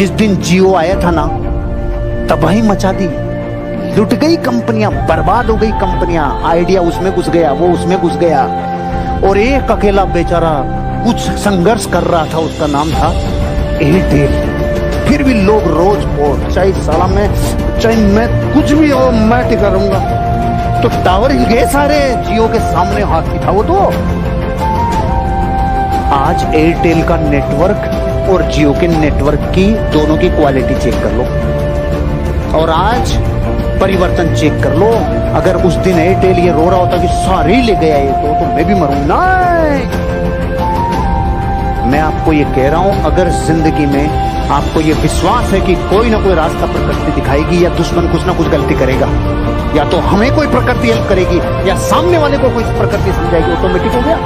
जिस दिन जियो आया था ना तबाही मचा दी। लुट गई कंपनियाँ, बर्बाद हो गई कंपनियाँ। आइडिया उसमें घुस गया, वो उसमें घुस गया। और एक अकेला बेचारा कुछ संघर्ष कर रहा था, उसका नाम था एयरटेल। फिर भी लोग रोज बोल चाहे साला में, चाहे मैं कुछ भी हो, मैं टिका रहूँगा। तो टावर हिल गए सारे जियो के सामने हाथ की, था वो तो। आज एयरटेल का नेटवर्क और जियो के नेटवर्क की दोनों की क्वालिटी चेक कर लो। और आज परिवर्तन चेक कर लो। अगर उस दिन एयरटेल ये रो रहा होता कि सारे ले गया ये तो, तो मैं भी मरूं। नहीं! मैं आपको ये कह रहा हूँ अगर ज़िंदगी में आपको ये विश्वास है कि कोई ना कोई रास्ता प्रकृति दिखाएगी या दुश्मन कुछ ना कुछ गलती करेगा या तो हमें कोई प्रकृति हेल्प करेगी या सामने वाले को कोई प्रकृति समझाएगी ऑटोमेटिक हो गया।